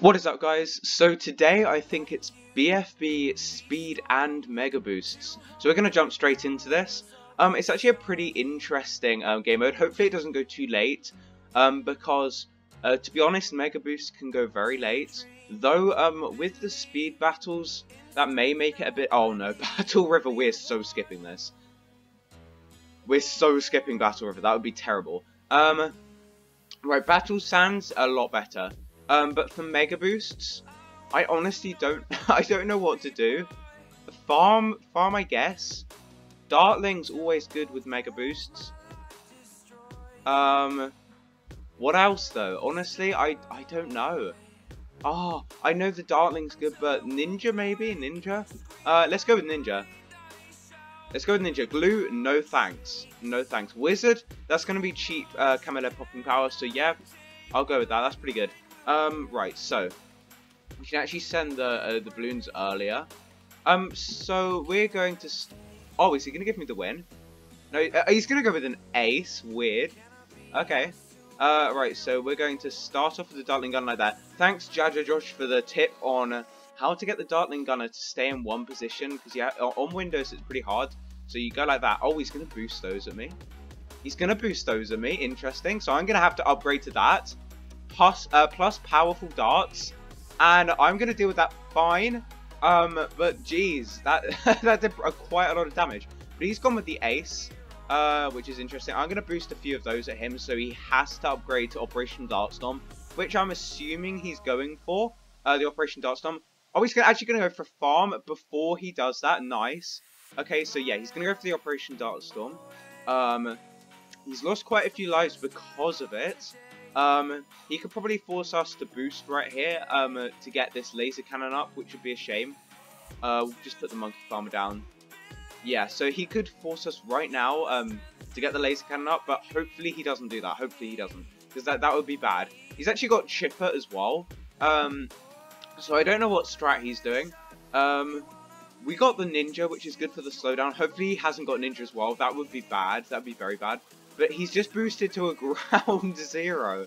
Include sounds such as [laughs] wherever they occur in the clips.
What is up guys? So today I think it's BFB speed and mega boosts. So we're going to jump straight into this. Um, it's actually a pretty interesting um, game mode. Hopefully it doesn't go too late um, because uh, to be honest mega boosts can go very late. Though um, with the speed battles that may make it a bit... Oh no, [laughs] Battle River, we're so skipping this. We're so skipping Battle River, that would be terrible. Um, right, Battle Sands, a lot better. Um, but for Mega Boosts, I honestly don't, [laughs] I don't know what to do. Farm, farm, I guess. Dartling's always good with Mega Boosts. Um, what else though? Honestly, I, I don't know. Oh, I know the Dartling's good, but Ninja maybe? Ninja? Uh, let's go with Ninja. Let's go with Ninja. Glue, no thanks. No thanks. Wizard, that's going to be cheap uh, Camilla popping power, so yeah, I'll go with that. That's pretty good. Um, right, so, we can actually send the, uh, the balloons earlier. Um, so, we're going to... Oh, is he going to give me the win? No, uh, he's going to go with an ace. Weird. Okay. Uh, right, so we're going to start off with the Dartling Gun like that. Thanks, Jaja Josh, for the tip on how to get the Dartling Gunner to stay in one position, because yeah, on Windows it's pretty hard. So you go like that. Oh, he's going to boost those at me. He's going to boost those at me. Interesting. So I'm going to have to upgrade to that. Plus, uh, plus powerful darts. And I'm going to deal with that fine. Um, but geez, that, [laughs] that did quite a lot of damage. But he's gone with the ace uh, which is interesting. I'm going to boost a few of those at him, so he has to upgrade to Operation Dartstorm, which I'm assuming he's going for, uh, the Operation Dartstorm. Oh, he's actually going to go for Farm before he does that. Nice. Okay, so yeah, he's going to go for the Operation Dartstorm. Um, he's lost quite a few lives because of it. Um, he could probably force us to boost right here um, to get this laser cannon up, which would be a shame. Uh, we'll just put the monkey farmer down yeah, so he could force us right now um, to get the laser cannon up, but hopefully he doesn't do that. Hopefully he doesn't, because that, that would be bad. He's actually got Chipper as well, um, so I don't know what strat he's doing. Um, we got the Ninja, which is good for the slowdown. Hopefully he hasn't got Ninja as well. That would be bad. That would be very bad. But he's just boosted to a [laughs] ground zero.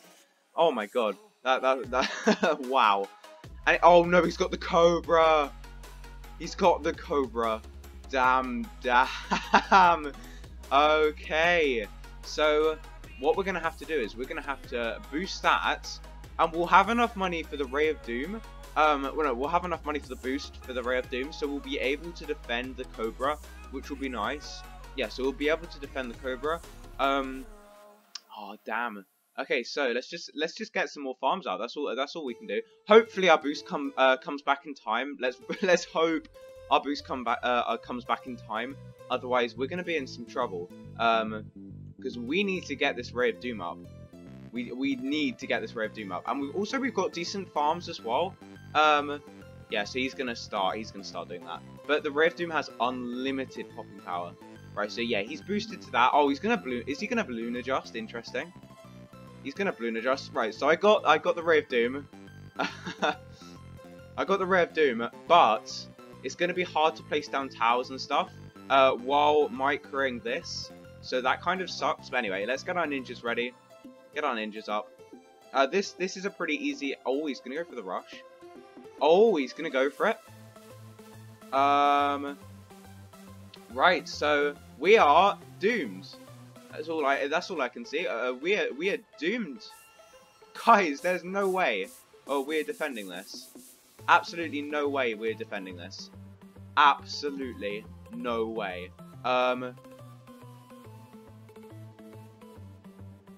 Oh my god. That, that, that, [laughs] wow. And, oh no, he's got the Cobra. He's got the Cobra damn, damn. [laughs] Okay, so what we're going to have to do is we're going to have to boost that, and we'll have enough money for the Ray of Doom. Um, well, no, we'll have enough money for the boost for the Ray of Doom, so we'll be able to defend the Cobra, which will be nice. Yeah, so we'll be able to defend the Cobra. Um, oh damn. Okay, so let's just let's just get some more farms out. That's all. That's all we can do. Hopefully our boost come uh, comes back in time. Let's [laughs] let's hope our boost come back uh, uh, comes back in time. Otherwise, we're going to be in some trouble. Um, because we need to get this Ray of Doom up. We we need to get this Ray of Doom up, and we also we've got decent farms as well. Um, yeah, so he's gonna start. He's gonna start doing that. But the Ray of Doom has unlimited popping power. Right, so yeah, he's boosted to that. Oh, he's gonna balloon. Is he gonna balloon adjust? Interesting. He's gonna balloon adjust. Right, so I got I got the Ray of Doom. [laughs] I got the Ray of Doom, but it's to be hard to place down towers and stuff uh, while microing this. So that kind of sucks. But anyway, let's get our ninjas ready. Get our ninjas up. Uh, this this is a pretty easy... Oh, he's to go for the rush. Oh, he's to go for it. Um, right, so we are doomed. That's all I. That's all I can see. Uh, we are we are doomed, guys. There's no way. Oh, we're defending this. Absolutely no way we're defending this. Absolutely no way. Um.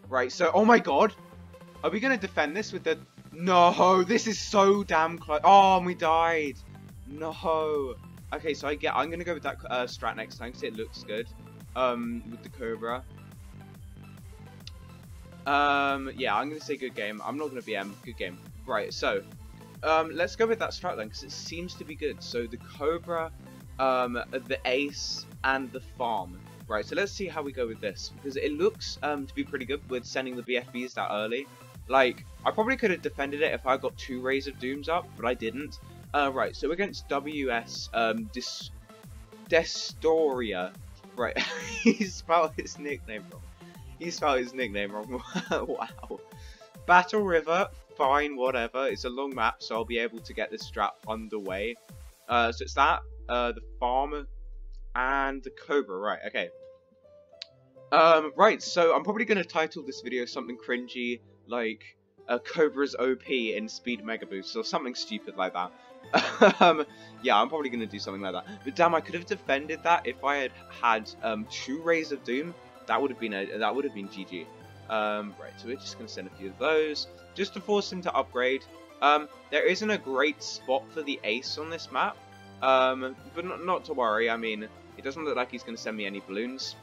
Right, so, oh my god. Are we going to defend this with the... No, this is so damn close. Oh, we died. No. Okay, so I get... I'm going to go with that uh, strat next time because it looks good. Um, with the Cobra. Um, yeah, I'm going to say good game. I'm not going to BM. Good game. Right, so, um, let's go with that strat then, because it seems to be good. So the Cobra, um, the Ace, and the Farm. Right, so let's see how we go with this, because it looks um, to be pretty good with sending the BFBs that early. Like, I probably could have defended it if I got two Rays of Dooms up, but I didn't. Uh, right, so against WS um, Dis Destoria. Right, [laughs] he spelled his nickname wrong. He spelled his nickname wrong. [laughs] wow. Battle River, fine, whatever. It's a long map, so I'll be able to get this strap underway. Uh, so it's that, uh, the farm, and the cobra. Right, okay. Um, right, so I'm probably going to title this video something cringy, like uh, Cobra's OP in Speed Mega Boost, or something stupid like that. [laughs] um, yeah, I'm probably going to do something like that. But damn, I could have defended that if I had had um, two Rays of Doom. That would have been a, that would have been GG. Um, right, so we're just going to send a few of those, just to force him to upgrade. Um, there isn't a great spot for the ace on this map, um, but not, not to worry, I mean, it doesn't look like he's going to send me any balloons.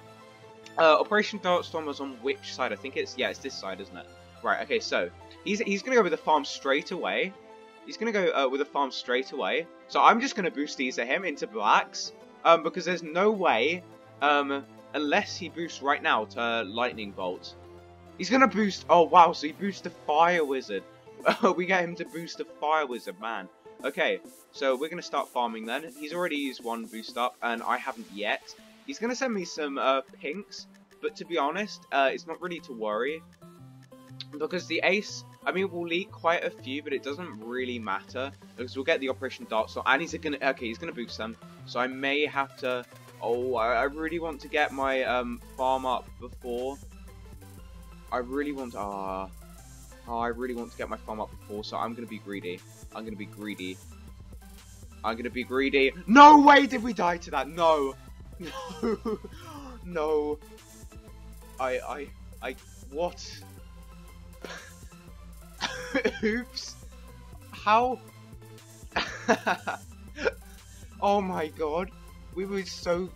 Uh, Operation Dartstorm was on which side? I think it's, yeah, it's this side, isn't it? Right, okay, so, he's, he's going to go with the farm straight away. He's going to go uh, with a farm straight away. So I'm just going to boost these at him into blacks, um, because there's no way, um, unless he boosts right now to Lightning Bolt. He's going to boost, oh wow, so he boosts the Fire Wizard. [laughs] we get him to boost the Fire Wizard, man. Okay, so we're going to start farming then. He's already used one boost up, and I haven't yet. He's going to send me some uh, pinks, but to be honest, uh, it's not really to worry. Because the ace, I mean, we'll leak quite a few, but it doesn't really matter. Because we'll get the Operation Dart Storm, and he's going to, okay, he's going to boost them. So I may have to, oh, I, I really want to get my um, farm up before. I really want, ah, oh, I really want to get my farm up before, so I'm going to be greedy. I'm going to be greedy. I'm going to be greedy. No way did we die to that. No. No. [laughs] no. I, I, I, what? [laughs] Oops. How? [laughs] oh my god. We were so...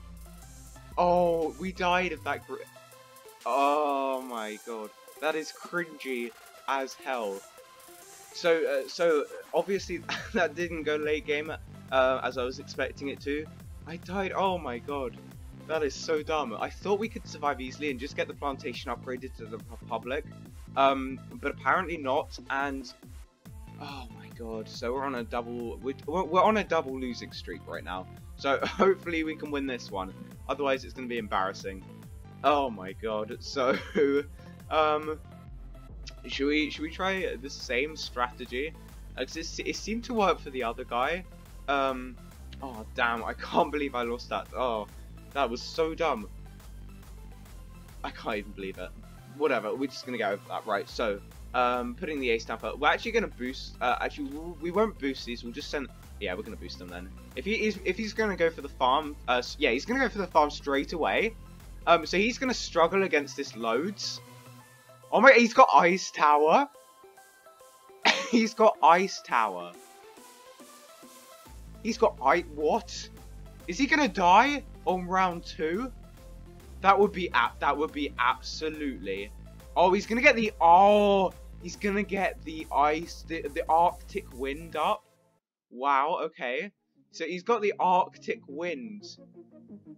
Oh, we died of that... Oh my god. That is cringy as hell. So, uh, so obviously [laughs] that didn't go late game uh, as I was expecting it to. I died. Oh my god, that is so dumb. I thought we could survive easily and just get the plantation upgraded to the Republic, um, but apparently not. And oh my god, so we're on a double. We're, we're on a double losing streak right now. So [laughs] hopefully we can win this one. Otherwise, it's going to be embarrassing. Oh my god. So, [laughs] um, should we should we try the same strategy? Because it, it seemed to work for the other guy. Um, oh damn! I [laughs] can't believe I lost that. Oh, that was so dumb. I can't even believe it. Whatever. We're just gonna go over that. Right. So, um, putting the ace down. We're actually gonna boost. Uh, actually, we won't boost these. We'll just send. Yeah, we're gonna boost them then. If he is, if he's gonna go for the farm, uh, yeah, he's gonna go for the farm straight away. Um, so he's gonna struggle against this loads. Oh my, he's got Ice Tower. [laughs] he's got Ice Tower. He's got ice. What? Is he gonna die on round two? That would be app. That would be absolutely. Oh, he's gonna get the. Oh, he's gonna get the ice, the the Arctic wind up. Wow. Okay. So he's got the Arctic wind.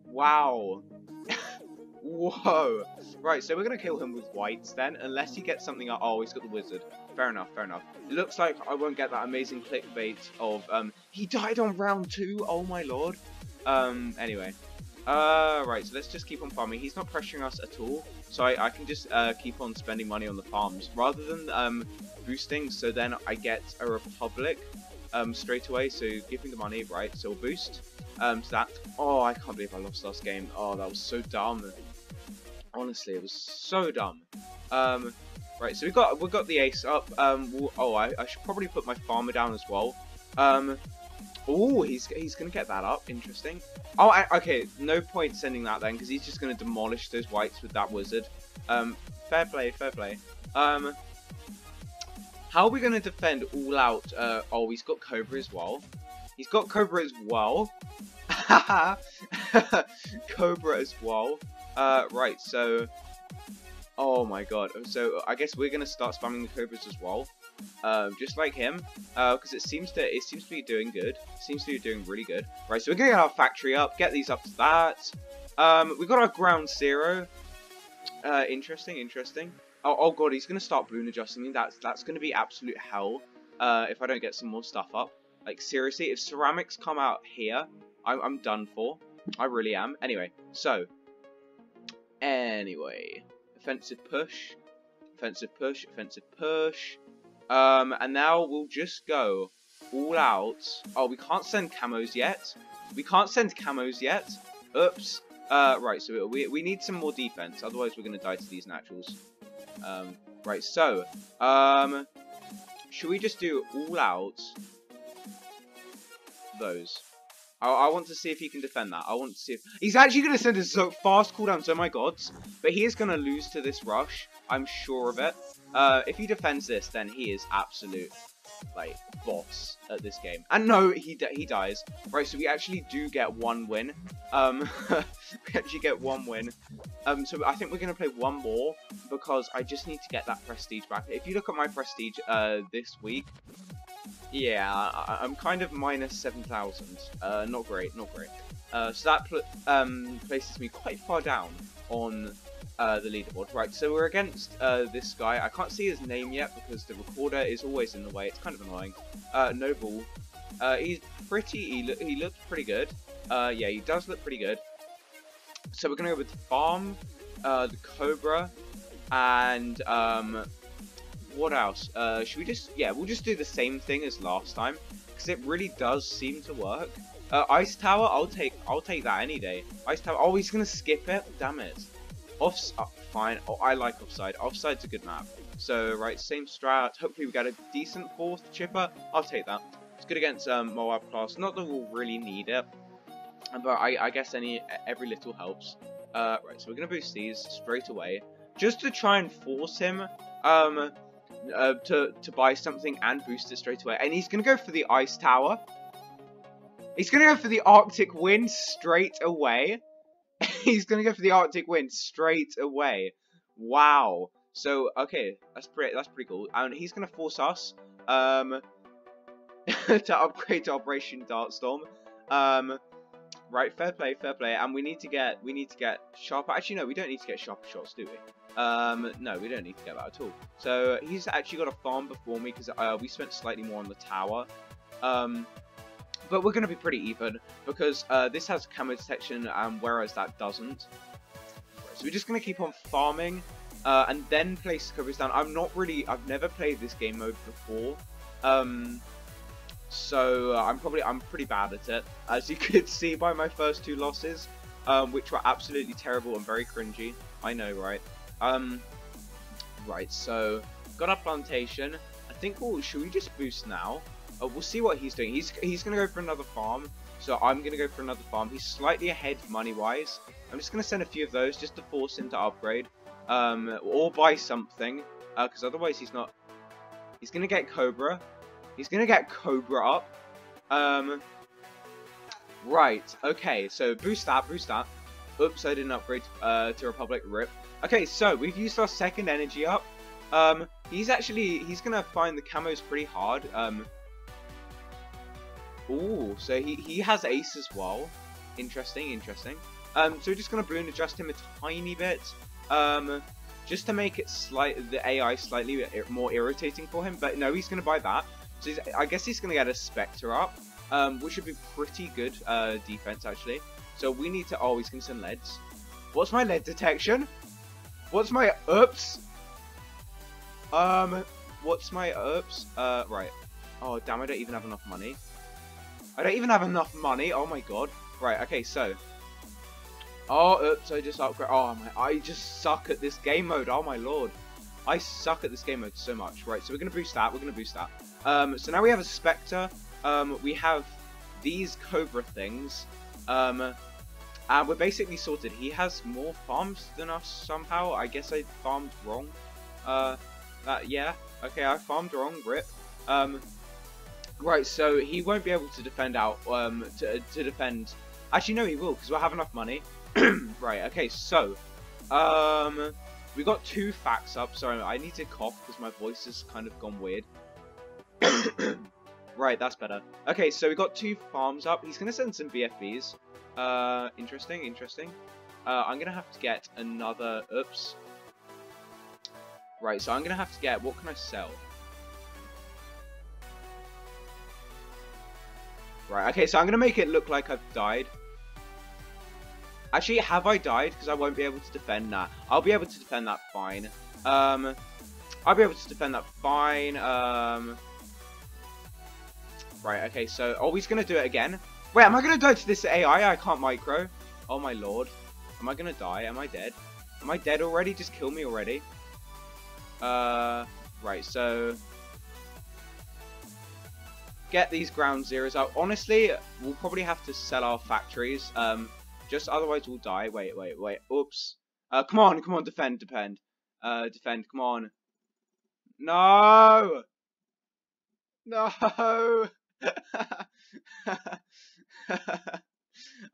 Wow. [laughs] Whoa. Right, so we're going to kill him with whites then, unless he gets something... Oh, he's got the wizard. Fair enough, fair enough. It looks like I won't get that amazing clickbait of, um, he died on round two, oh my lord. Um, anyway. Uh, right, so let's just keep on farming. He's not pressuring us at all, so I, I can just uh, keep on spending money on the farms, rather than um, boosting, so then I get a Republic um, straight away, so give me the money, right, so we'll boost. Um, so that, oh, I can't believe I lost last game. Oh, that was so dumb. Honestly, it was so dumb. Um, right, so we got we got the ace up. Um, we'll, oh, I, I should probably put my farmer down as well. Um, oh, he's he's gonna get that up. Interesting. Oh, I, okay. No point sending that then, because he's just gonna demolish those whites with that wizard. Um, fair play, fair play. Um, how are we gonna defend all out? Uh, oh, he's got Cobra as well. He's got Cobra as well. [laughs] Cobra as well. Uh, right, so... Oh my god. So, I guess we're gonna start spamming the Cobras as well. Um, just like him. Because uh, it seems to it seems to be doing good. Seems to be doing really good. Right, so we're gonna get our factory up, get these up to that. Um, we got our ground zero. Uh, interesting, interesting. Oh, oh god, he's gonna start balloon adjusting me. That's that's gonna be absolute hell. Uh, if I don't get some more stuff up. Like seriously, if ceramics come out here, I'm, I'm done for. I really am. Anyway, so Anyway, offensive push, offensive push, offensive push. Um, and now we'll just go all out. Oh, we can't send camos yet. We can't send camos yet. Oops. Uh, right, so we, we need some more defense, otherwise we're going to die to these naturals. Um, right, so, um, should we just do all out those? I, I, want to see if he can defend that. I want to see if... He's actually going to send a so fast cooldown, so my gods. But he is going to lose to this rush. I'm sure of it. Uh, if he defends this, then he is absolute, like, boss at this game. And no, he he dies. Right, so we actually do get one win. Um, [laughs] we actually get one win. Um, so I think we're to play one more because I just need to get that prestige back. If you look at my prestige uh, this week, yeah, I, am kind of minus 7,000. Uh, not great, not great. Uh, so that pl um, places me quite far down on uh, the leaderboard. Right, so we're against uh, this guy. I can't see his name yet because the recorder is always in the way. It's kind of annoying. Uh, Noble. Uh, he's pretty, he, lo he looks pretty good. Uh, yeah, he does look pretty good. So we're going to go with Farm, uh, the Cobra, and um, what else? Uh, should we just, yeah, we'll just do the same thing as last time, because it really does seem to work. Uh, Ice Tower, I'll take, I'll take that any day. Ice Tower, oh, he's gonna skip it? Damn it. Off, oh, fine, oh, I like Offside. Offside's a good map. So, right, same strat, hopefully we get a decent fourth chipper. I'll take that. It's good against um, MOAB class, not that we'll really need it, but I, I guess any every little helps. Uh, right, so we're gonna boost these straight away, just to try and force him um, uh, to, to buy something and boost it straight away. And he's going to go for the Ice Tower. He's going to go for the Arctic Wind straight away. [laughs] he's to go for the Arctic Wind straight away. Wow. So, okay, that's pretty, that's pretty cool. And he's to force us um, [laughs] to upgrade to Operation Dartstorm. Um, right, fair play, fair play. And we need to get, we need to get sharper. Actually, no, we don't need to get sharper shots, do we? Um, no, we don't need to get that at all. So he's actually got a farm before me because uh, we spent slightly more on the tower. Um, but we're going to be pretty even because uh, this has camo detection and whereas that doesn't. So we're just going to keep on farming uh, and then place covers down. I'm not really, I've never played this game mode before. Um, so uh, I'm probably, I'm pretty bad at it. As you [laughs] could see by my first two losses, um, which were absolutely terrible and very cringy. I know, right? Um, right, so, got our plantation. I think, oh, should we just boost now? Uh, we'll see what he's doing. He's, he's going to go for another farm, so I'm going to go for another farm. He's slightly ahead money-wise. I'm just going to send a few of those just to force him to upgrade. Um, or buy something, because uh, otherwise he's not... He's going to get Cobra. He's going to get Cobra up. Um, right, okay, so boost that, boost that. Oops, I didn't upgrade uh, to Republic. Rip. Okay, so we've used our second energy up. Um, he's actually, he's gonna find the camos pretty hard. Um, ooh, so he, he has ace as well. Interesting, interesting. Um, so we're just gonna balloon adjust him a tiny bit. Um, just to make it slight, the AI slightly more irritating for him. But no, he's gonna buy that. So I guess he's gonna get a Spectre up, um, which would be pretty good uh, defense actually. So we need to, oh, he's gonna send leads. What's my lead detection? What's my oops? Um, what's my oops? Uh, right. Oh, damn, I don't even have enough money. I don't even have enough money. Oh my god. Right, okay, so. Oh, oops, I just upgrade. Oh, my, I just suck at this game mode. Oh my lord. I suck at this game mode so much. Right, so we're going to boost that. We're going to boost that. Um, so now we have a Spectre. Um, we have these Cobra things. Um, and uh, we're basically sorted. He has more farms than us somehow. I guess I farmed wrong. Uh, that, yeah. Okay, I farmed wrong. Rip. Um, right, so he won't be able to defend out, um, to, to defend... Actually, no, he will, because we'll have enough money. [clears throat] right, okay, so, um, we got two facts up. Sorry, I need to cough because my voice has kind of gone weird. [clears throat] right, that's better. Okay, so we got two farms up. He's going to send some BFBs. Uh, interesting, interesting. Uh, I'm gonna have to get another, oops. Right, so I'm gonna have to get, what can I sell? Right, okay, so I'm gonna make it look like I've died. Actually, have I died? Because I won't be able to defend that. I'll be able to defend that fine. Um, I'll be able to defend that fine. Um, right, okay, so are we going to do it again? Wait, am I going to die to this AI? I can't micro. Oh my lord. Am I going to die? Am I dead? Am I dead already? Just kill me already. Uh, right, so... Get these ground zeros out. Honestly, we'll probably have to sell our factories. Um, just otherwise we'll die. Wait, wait, wait. Oops. Uh, come on, come on, defend, defend. Uh, defend, come on. No! No! [laughs]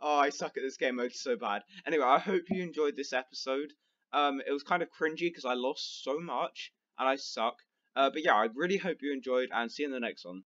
oh, I suck at this game mode so bad. Anyway, I hope you enjoyed this episode. Um, it was kind of cringy because I lost so much and I suck. Uh, but yeah, I really hope you enjoyed and see you in the next one.